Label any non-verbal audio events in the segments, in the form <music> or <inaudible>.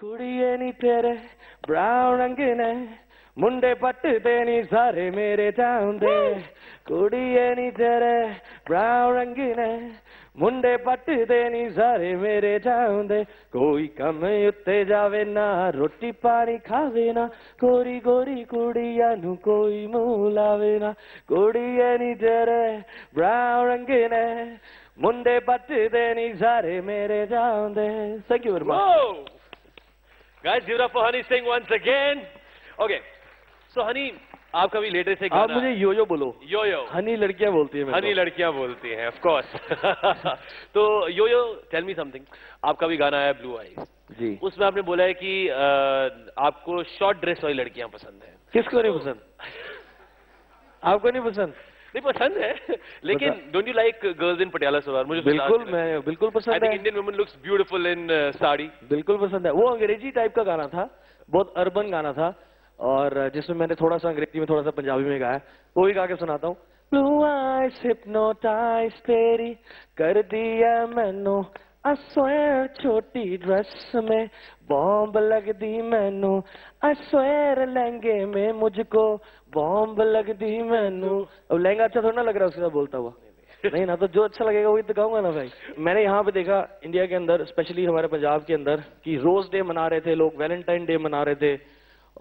ਕੁੜੀਏ ਨੀ ਤੇਰੇ ਬਰਾਉਨ ਰੰਗ ਨੇ ਮੁੰਡੇ ਪੱਟਦੇ ਨੀ ਸਾਰੇ ਮੇਰੇ ਚਾਹੁੰਦੇ ਕੁੜੀਏ ਨੀ ਤੇਰੇ ਬਰਾਉਨ ਰੰਗ ਨੇ ਮੁੰਡੇ ਪੱਟਦੇ ਨੀ ਸਾਰੇ ਮੇਰੇ ਚਾਹੁੰਦੇ ਕੋਈ ਕੰਮ ਉੱਤੇ ਜਾਵੇ ਨਾ ਰੋਟੀ ਪਾਣੀ ਖਾਵੇ ਨਾ ਗੋਰੀ ਗੋਰੀ ਕੁੜੀਆਂ ਨੂੰ ਕੋਈ ਮੂੰਹ ਲਾਵੇ ਨਾ ਕੁੜੀਏ ਨੀ ਤੇਰੇ ਬਰਾਉਨ ਰੰਗ ਨੇ ਮੁੰਡੇ ਪੱਟਦੇ ਨੀ ਸਾਰੇ ਮੇਰੇ ਚਾਹੁੰਦੇ thank you very much Whoa! Guys, give it up for Honey Singh once again. Okay. So, Honey, आपका भी लेटेस्ट एक आप मुझे यो यो बोलो। यो यो हनी लड़कियाँ बोलती है हनी। लड़कियाँ बोलती हैं ऑफ़ कोर्स <laughs> तो यो यो टेल मी समथिंग आपका भी गाना है ब्लू आईज जी। उसमें आपने बोला है कि अ, आपको शॉर्ट ड्रेस वाली लड़कियाँ पसंद है। किसको नहीं पसंद? <laughs> आपको नहीं पसंद? नहीं पसंद है। <laughs> लेकिन don't you like girls in Patiala salwar मुझे बिल्कुल मैं बिल्कुल पसंद है। Indian woman looks beautiful in sari बिल्कुल पसंद है। वो अंग्रेज़ी टाइप का गाना था। बहुत अर्बन गाना था। और जिसमें मैंने थोड़ा सा अंग्रेज़ी में थोड़ा सा पंजाबी में गाया। वो भी गा के सुनाता हूँ। ब्लू आइस हिप्नोटाइज तेरी। कर दिया मैनू। छोटी ड्रेस में बॉम्ब लग दी मैनू swear लहंगे में मुझको बॉम्ब लग दी मैनू अब लहंगा अच्छा थोड़ा ना लग रहा है उसके साथ बोलता हुआ नहीं ना तो जो अच्छा लगेगा वही तो गाऊँगा ना भाई मैंने यहाँ पे देखा इंडिया के अंदर स्पेशली हमारे पंजाब के अंदर कि रोज डे मना रहे थे लोग वैलेंटाइन डे मना रहे थे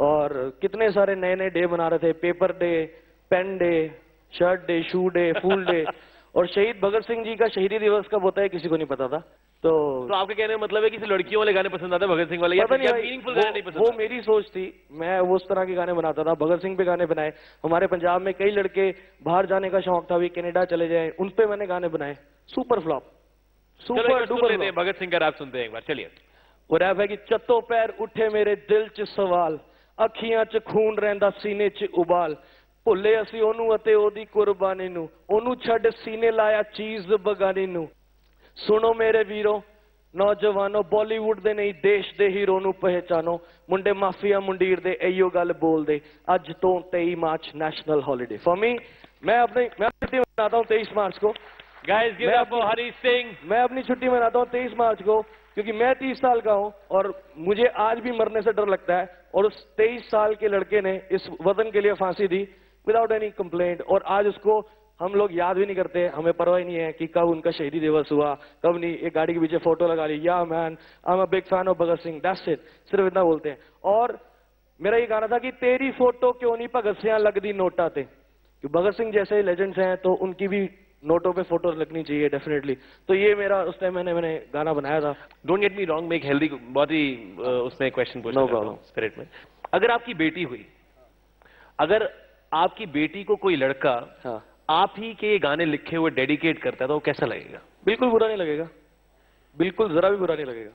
और कितने सारे नए नए डे मना रहे थे paper day pen day shirt day shoe day full day और शहीद भगत सिंह जी का शहीदी दिवस कब होता है किसी को नहीं पता था तो तो आपके कहने का मतलब है कि सिर्फ लड़कियों वाले गाने पसंद आते हैं भगत सिंह वाले या पता नहीं भाई, मीनिंगफुल वो, गाने नहीं पसंद वो आते? मेरी सोच थी मैं वो उस तरह के गाने बनाता था भगत सिंह पे गाने बनाए हमारे पंजाब में कई लड़के बाहर जाने का शौक था भी कनाडा चले जाए उन पे मैंने गाने बनाए सुपर फ्लॉप चलो एक सुपर बार सुन डुपर लेते हैं भगत सिंह का रैप सुनते हैं एक बार चलिए ਉਹ ਰੈਪ ਹੈ ਕਿ ਚੱਤੋ ਪੈਰ ਉੱਠੇ ਮੇਰੇ ਦਿਲ 'ਚ ਸਵਾਲ ਅੱਖੀਆਂ 'ਚ ਖੂਨ ਰਹਿੰਦਾ ਸੀਨੇ 'ਚ ਉਬਾਲ ਭੁੱਲੇ ਅਸੀਂ ਉਹਨੂੰ ਅਤੇ ਉਹਦੀ ਕੁਰਬਾਨੀ ਨੂੰ ਉਹਨੂੰ ਛੱਡ ਸੀਨੇ ਲਾਇਆ ਚੀਜ਼ ਬਗਾਨੀ ਨੂੰ सुनो मेरे वीरों नौजवानों बॉलीवुड के नहीं देश के हीरो पहचानो। मुंडे माफिया मुंडीर दे ਦੇ गल बोल दे। अज तो तेई मार्च नैशनल हॉलीडे फॉमी मैं अपनी मैं अपनी छुट्टी मनाता हूँ तेईस मार्च को। Guys give up Hari Singh मैं अपनी छुट्टी मनाता हूँ तेईस मार्च को क्योंकि मैं तीस साल का हूँ और मुझे आज भी मरने से डर लगता है। और उस तेईस साल के लड़के ने इस वतन के लिए फांसी दी विदाउट एनी कंप्लेंट और आज उसको हम लोग याद भी नहीं करते हमें परवाह ही नहीं है कि कब उनका शहीदी दिवस हुआ कब नहीं एक गाड़ी के पीछे फ़ोटो लगा ली या man I am big fan of Bhagat Singh that's it सिर्फ़ इतना बोलते हैं। और मेरा ये गाना था कि तेरी फ़ोटो क्यों नहीं भगत सिंह लगती नोटा ते। कि भगत सिंह जैसे लेजेंड्स हैं तो उनकी भी नोटों पे फ़ोटो लगनी चाहिए डेफिनेटली तो ये मेरा उस टाइम मैंने मैंने गाना बनाया था। डोंट गेट मी रॉन्ग मैं एक हेल्दी बहुत ही उसमें क्वेश्चन पूछना No स्पिरिट में। अगर आपकी बेटी हुई अगर आपकी बेटी को कोई लड़का हाँ। आप ही के ये गाने लिखे हुए डेडिकेट करता है तो वो कैसा लगेगा? बिल्कुल बुरा नहीं लगेगा। बिल्कुल जरा भी बुरा नहीं लगेगा।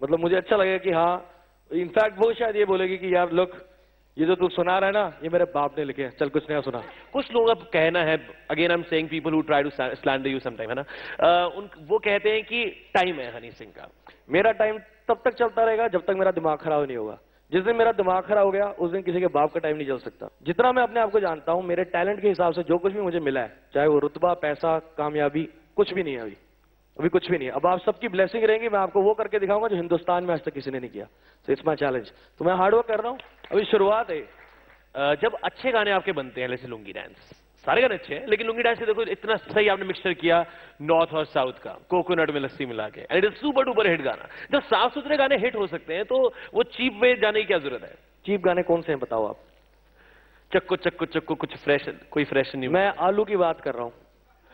मतलब मुझे अच्छा लगेगा कि हाँ इनफैक्ट वो शायद ये बोलेगी कि यार लुक ये जो तू सुना रहा है ना, ये मेरे बाप ने लिखे चल, कुछ नया सुना। कुछ लोग अब कहना है again I am saying people who try to slander you sometime है ना? उन, वो कहते हैं कि टाइम है हनी सिंह का। मेरा टाइम तब तक चलता रहेगा जब तक मेरा दिमाग खराब नहीं होगा। जिस दिन मेरा दिमाग खराब हो गया, उस दिन किसी के बाप का टाइम नहीं चल सकता। जितना मैं अपने आप को जानता हूँ, मेरे टैलेंट के हिसाब से जो कुछ भी मुझे मिला है, चाहे वो रुतबा, पैसा, कामयाबी, कुछ भी नहीं है अभी। अभी कुछ भी नहीं है। अब आप सबकी ब्लेसिंग रहेंगी, मैं आपको वो करके दिखाऊँगा जो हिंदुस्तान में आज तक किसी ने नहीं किया। सो इट्स माई चैलेंज तो मैं हार्डवर्क कर रहा हूँ। अभी शुरुआत है। जब अच्छे गाने आपके बनते हैं, जैसे लुंगी डांस सारे गाने अच्छे हैं लेकिन लुंगी डांस से देखो इतना सही आपने मिक्सचर किया नॉर्थ और साउथ का कोकोनट में लस्सी मिला के and it super duper hit गाना। जब साफ़ सुथरे गाने हिट हो सकते हैं तो वो चीप में जाने की क्या ज़रूरत है? चीप गाने कौन से हैं बताओ आप? चक्को चक्को चक्को कुछ फ्रेश कोई फ्रेश नहीं मैं आलू की बात कर रहा हूँ।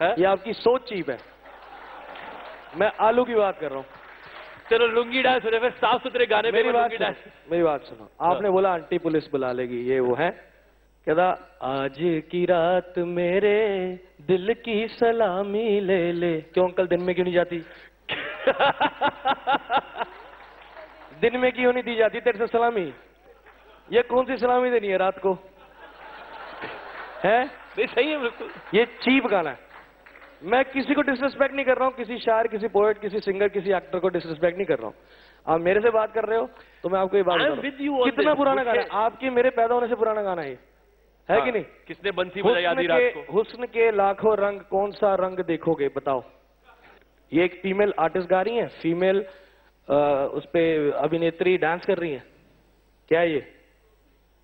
है? ये आपकी सोच चीप है। मैं आलू की बात कर रहा हूँ। चलो लुंगी डांस हो रहे साफ़ सुथरे गाने मेरी बात मेरी बात सुनो। आपने बोला आंटी पुलिस बुला लेगी ये वो है। कहता आज की रात मेरे दिल की सलामी ले ले। क्यों अंकल दिन में क्यों नहीं जाती? <laughs> दिन में क्यों नहीं दी जाती तेरे से सलामी? ये कौन सी सलामी देनी है रात को? है? नहीं सही है बिल्कुल। ये चीप गाना है। मैं किसी को डिसरिस्पेक्ट नहीं कर रहा हूँ किसी शायर किसी पोएट किसी सिंगर किसी एक्टर को डिसरिस्पेक्ट नहीं कर रहा हूँ। आप मेरे से बात कर रहे हो तो मैं आपको ये बात कितना पुराना गाना है? आपके मेरे पैदा होने से पुराना गाना है ये है। कि हाँ, नहीं? किसने बंसी बजाई आधी रात के? हुस्न के लाखों रंग कौन सा रंग देखोगे? बताओ। ये एक फीमेल आर्टिस्ट गा रही है? फीमेल उस पे अभिनेत्री डांस कर रही है? क्या ये?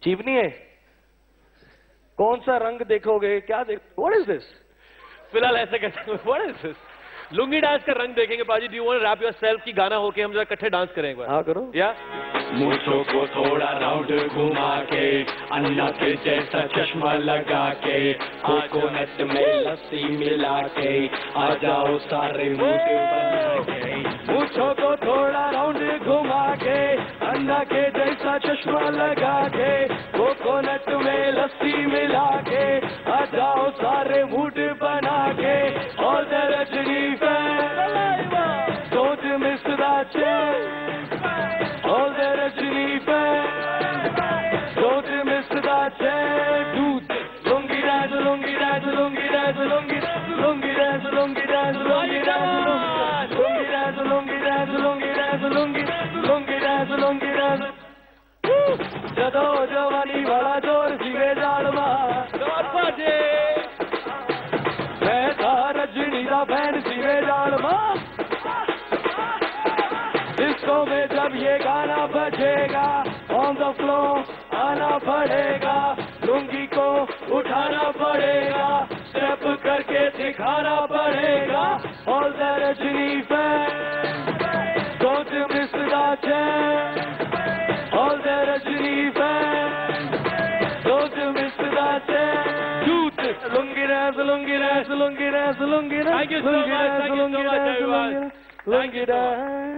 जीवनी है? कौन सा रंग देखोगे? क्या देख व्हाट इज़ दिस फ़िलहाल ऐसा कैसे what is this lungi dance का रंग देखेंगे पाजी do you want rap yourself की गाना होके हम जरा इकट्ठे डांस करें एक बार? हाँ करो। या? मूछों को थोड़ा राउंड घुमा के अन्ना के जैसा चश्मा लगा के कोकोनट में लस्सी मिला के आ जाओ सारे मूड बना के मूछों को थोड़ा राउंड घुमा के अन्ना के जैसा चश्मा लगा के कोकोनट में लस्सी मिला के आ जाओ सारे मूड जदो जवानी वाला ज़ोर जीवे जाड़वा मैं था रजनी बहन जीवे जाड़वा में जब ये गाना बजेगा ऑन पड़ेगा लुंगी को उठाना पड़ेगा Lungira, Lungira, Lungira, Lungira, Lungira, Lungira, Lungira, Lungira, Lungira,